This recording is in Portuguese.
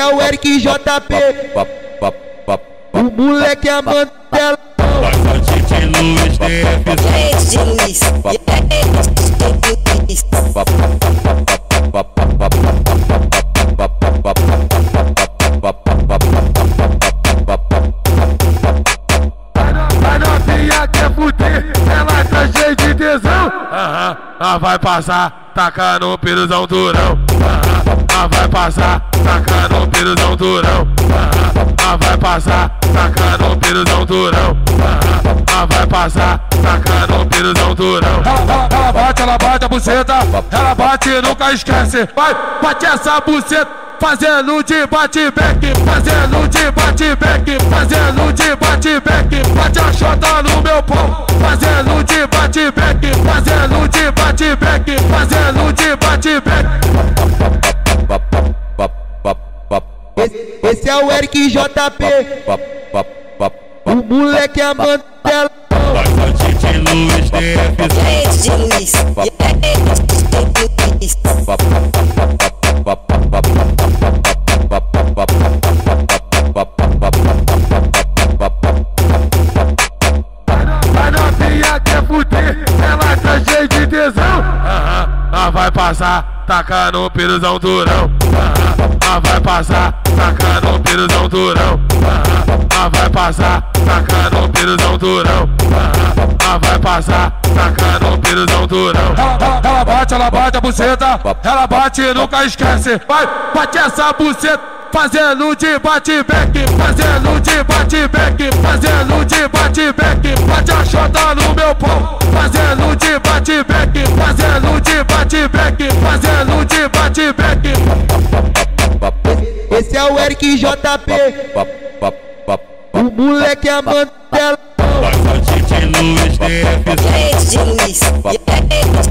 é o Eric JP. O moleque é a Mandela. Vai DJ Luiz DF. A novinha quer fuder, ela tá cheia de tesão. Aham, ah, vai passar, tacando um piruzão durão. Aham, ah, vai passar, tacando um piruzão durão. Aham, ah, vai passar, tacando um piruzão durão. Ah, vai passar, tacando um piruzão durão. Ela, ela, ela bate, ela bate a buceta, ela bate e nunca esquece. Vai, bate essa buceta. Fazendo de bate-back, fazendo de bate-back, fazendo de bate-back, bate a chota no meu pau. Fazendo de é o Eric JP. O moleque é a Mandela. Vai DJ Luiz DF. Luiz. Luiz. A novinha quer fuder, ela tá cheia de tesão. Aham, ah, vai passar, tacando um piruzão durão. Aham, ah, vai passar, tacando piruzão durão. Aham, ah, vai passar, tacando piruzão durão. Aham, ah, vai passar, tacando piruzão durão. Ela, ela, ela bate, ela bate a buceta, ela bate e nunca esquece. Vai, bate essa buceta. Fazendo de bate-back, fazendo de bate-back, fazendo de bate-back, bate a chota no meu pau. Fazendo de bate-back, fazendo de bate-back, fazendo de bate-back. É o Eric JP. O moleque é a Mandela. Vai DJ Luiz DF. Luiz. Luiz.